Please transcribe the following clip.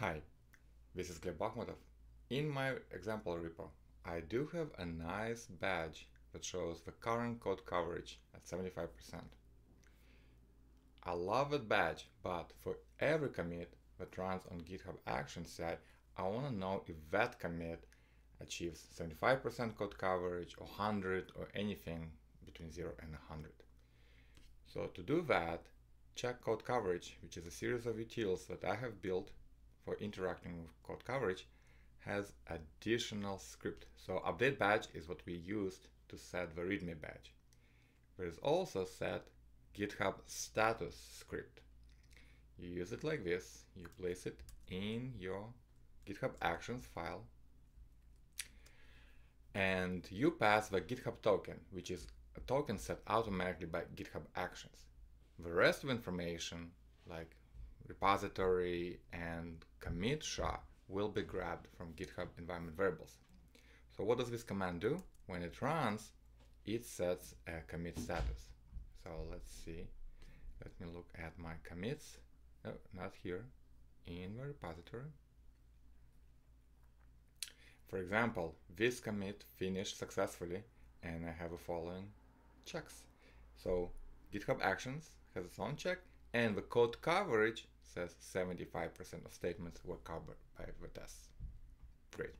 Hi, this is Gleb Bahmutov. In my example repo, I do have a nice badge that shows the current code coverage at 75%. I love that badge, but for every commit that runs on GitHub Actions side, I want to know if that commit achieves 75% code coverage or 100 or anything between 0 and 100. So to do that, check code coverage, which is a series of utils that I have built for interacting with code coverage has additional script. So update badge is what we used to set the readme badge. There is also set GitHub status script. You use it like this. You place it in your GitHub Actions file and you pass the GitHub token, which is a token set automatically by GitHub Actions. The rest of information, like repository and commit SHA will be grabbed from GitHub environment variables. So what does this command do? When it runs, it sets a commit status. So let's see. Let me look at my commits. No, not here. In the repository. For example, this commit finished successfully and I have the following checks. So GitHub Actions has its own check and the code coverage says 75% of statements were covered by the test. Great.